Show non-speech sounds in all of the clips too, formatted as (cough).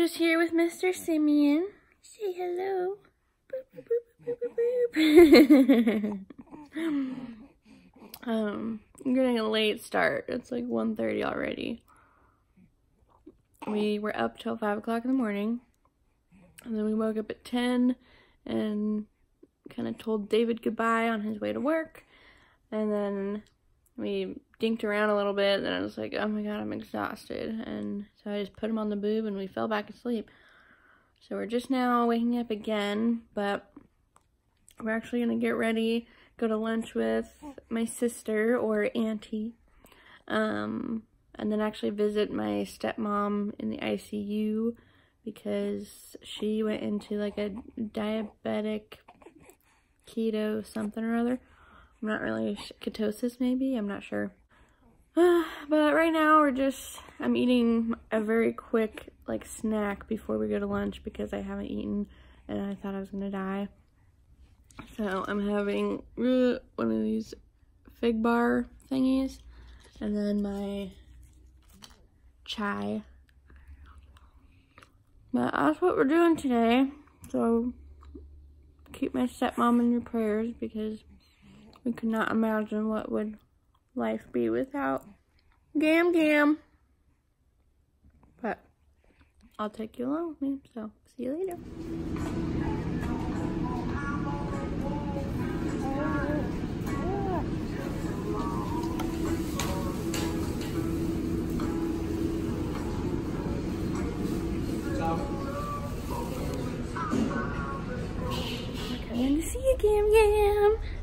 just here with Mr. Simeon. Say hello. (laughs) Um, I'm getting a late start. It's like 1.30 already. We were up till 5 o'clock in the morning. And then we woke up at 10 and kind of told David goodbye on his way to work. And then we dinked around a little bit, and then I was like, oh my god, I'm exhausted. And so I just put him on the boob, and we fell back asleep. So we're just now waking up again, but we're actually going to get ready, go to lunch with my sister or auntie, um, and then actually visit my stepmom in the ICU because she went into like a diabetic keto something or other. I'm not really, ketosis maybe, I'm not sure. (sighs) But right now we're just, I'm eating a very quick like snack before we go to lunch because I haven't eaten and I thought I was gonna die. So I'm having uh, one of these fig bar thingies and then my chai. But that's what we're doing today. So keep my stepmom in your prayers because we could not imagine what would life be without Gam Gam. But I'll take you along with me, so see you later. To see you, Gam Gam.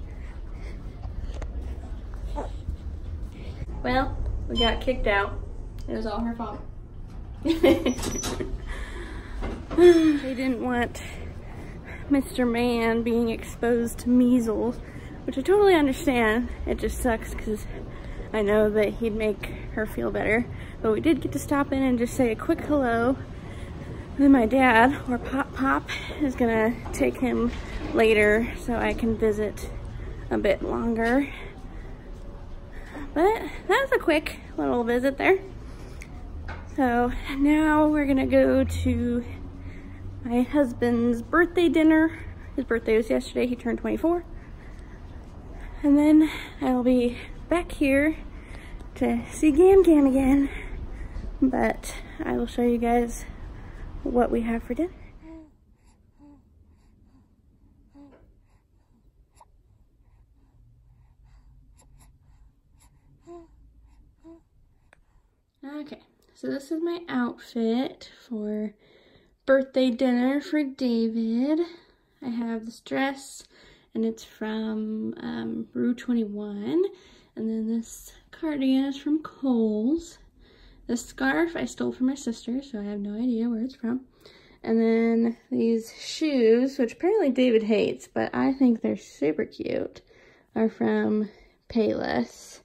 Well, we got kicked out. It was all her fault. (laughs) they didn't want Mr. Man being exposed to measles, which I totally understand. It just sucks because I know that he'd make her feel better. But we did get to stop in and just say a quick hello. Then my dad, or Pop Pop, is gonna take him later so I can visit a bit longer. But that was a quick little visit there. So now we're gonna go to my husband's birthday dinner. His birthday was yesterday, he turned 24. And then I'll be back here to see Gam Gam again. But I will show you guys what we have for dinner. Okay, so this is my outfit for birthday dinner for David. I have this dress and it's from um, Rue 21. And then this cardigan is from Kohl's. This scarf I stole from my sister, so I have no idea where it's from. And then these shoes, which apparently David hates, but I think they're super cute, are from Payless.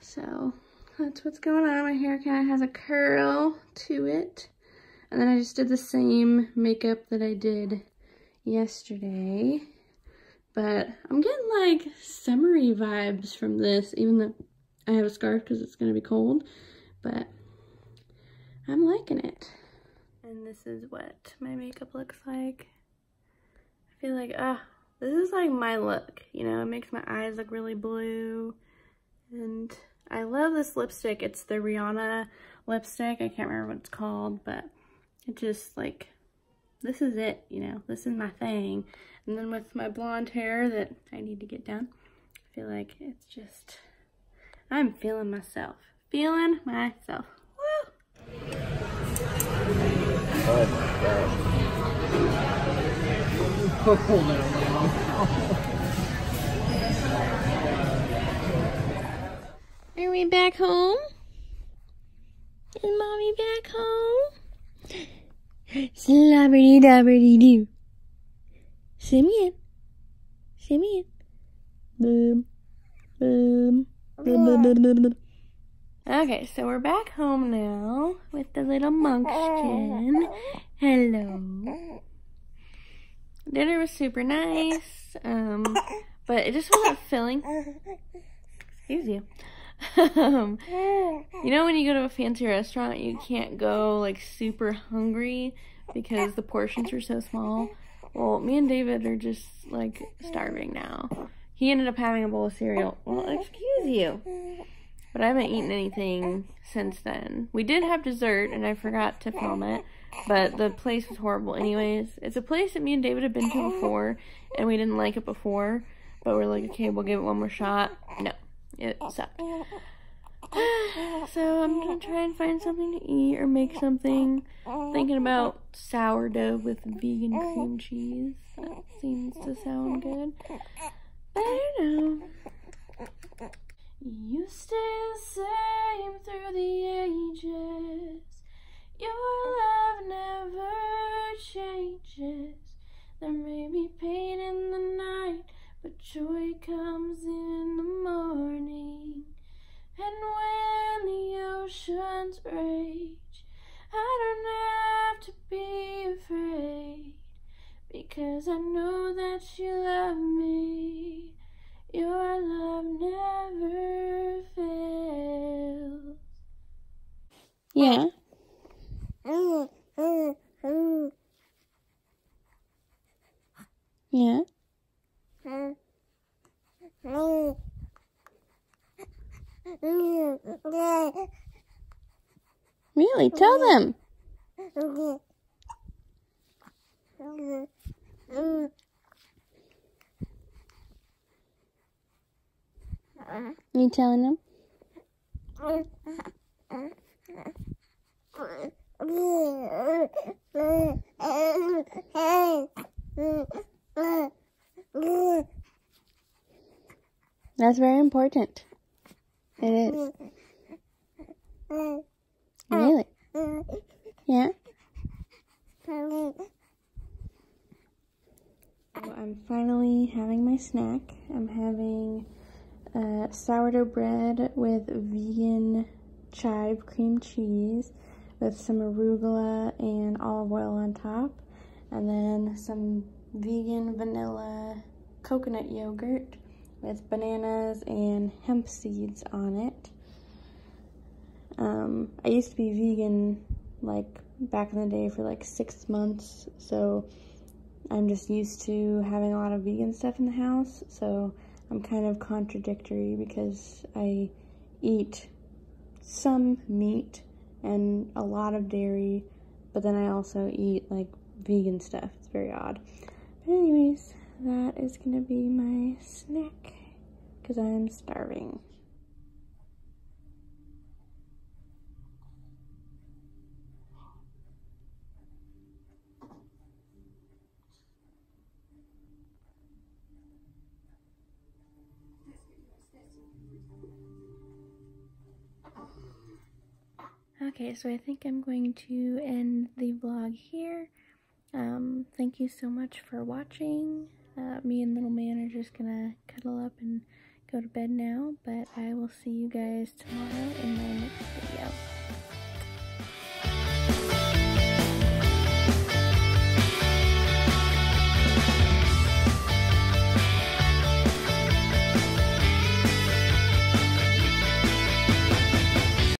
So that's what's going on. My hair kind of has a curl to it. And then I just did the same makeup that I did yesterday. But I'm getting like summery vibes from this, even though I have a scarf because it's going to be cold. But I'm liking it. And this is what my makeup looks like. I feel like, ah, this is like my look. You know, it makes my eyes look really blue. And I love this lipstick. It's the Rihanna lipstick. I can't remember what it's called, but it just like, this is it, you know, this is my thing. And then with my blonde hair that I need to get done, I feel like it's just, I'm feeling myself. Feeling myself. Woo! Oh, (laughs) Are we back home? Is mommy back home? Slobberty dobberty doo. Simeon. Simeon. Boom. Boom. Boom, boom, boom, boom, boom. Okay, so we're back home now with the little munchkin. Hello. Dinner was super nice, um, but it just wasn't filling. Excuse you. Um, you know when you go to a fancy restaurant, you can't go like super hungry because the portions are so small. Well, me and David are just like starving now. He ended up having a bowl of cereal. Well, excuse you. But I haven't eaten anything since then. We did have dessert, and I forgot to film it. But the place was horrible anyways. It's a place that me and David have been to before, and we didn't like it before. But we're like, okay, we'll give it one more shot. No, it oh. sucked. (sighs) so I'm gonna try and find something to eat or make something. Thinking about sourdough with vegan cream cheese. That seems to sound good. But I don't know. Rage, I don't have to be afraid. Because I know that you love me. Your love never fails. Yeah. Really? Tell them. You telling them? That's very important. It is. Really? Yeah? I'm finally having my snack. I'm having uh, sourdough bread with vegan chive cream cheese with some arugula and olive oil on top, and then some vegan vanilla coconut yogurt with bananas and hemp seeds on it. Um, I used to be vegan like back in the day for like six months, so I'm just used to having a lot of vegan stuff in the house, so I'm kind of contradictory because I eat some meat and a lot of dairy, but then I also eat like vegan stuff. It's very odd. But anyways, that is gonna be my snack because I'm starving. Okay, so I think I'm going to end the vlog here. Um, thank you so much for watching. Uh, me and little man are just gonna cuddle up and go to bed now, but I will see you guys tomorrow in my next